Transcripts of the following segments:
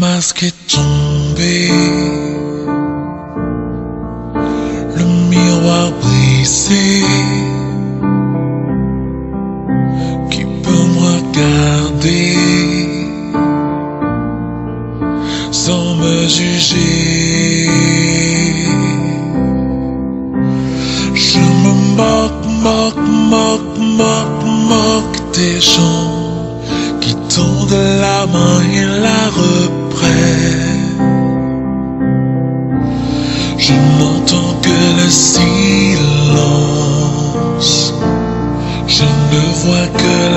masque est tombé, le miroir brisé. Qui peut me regarder sans me juger? Je me moque, moque, moque, moque, moque des gens qui tendent la main et la reprennent. Je n'entends que le silence. Je ne vois que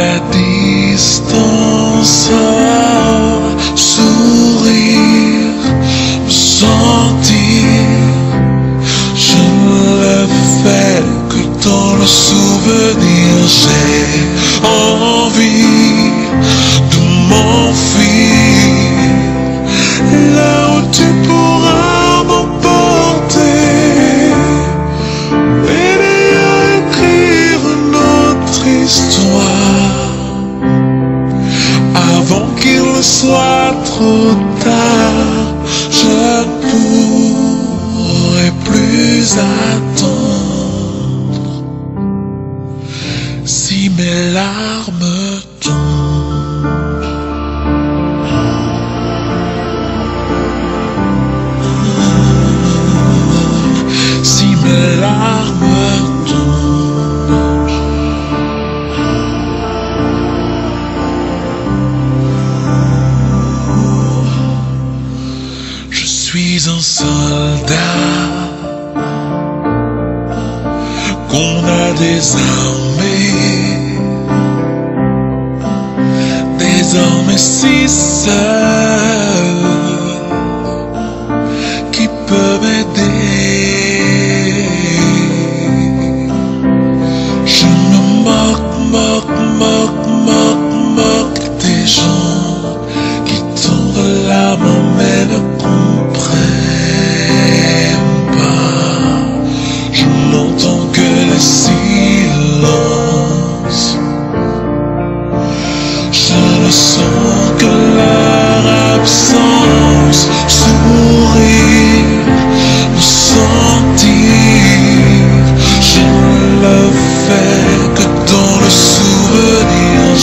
trop tard. Je ne pourrai plus attendre si mes larmes saudade Qu'on a désormais Désormais si seul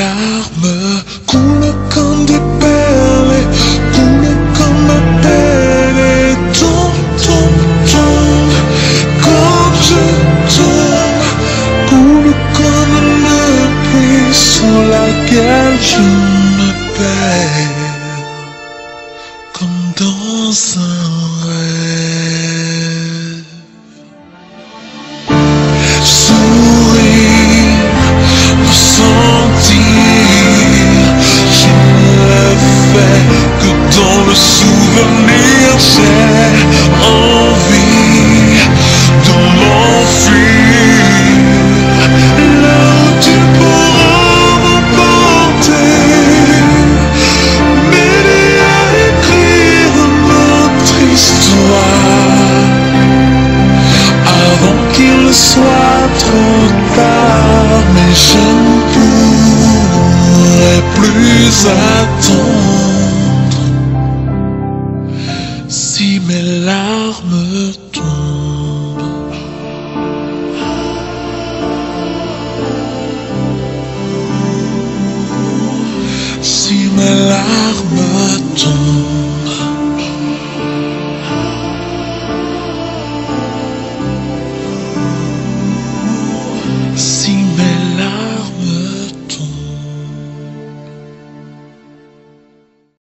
larmes coulent comme des perles, coulent comme ma peine et tombent, tombent, tombent quand je tombe, coulent comme une pluie sous laquelle je me perds, comme dans un je ne pourrai plus attendre. mes larmes.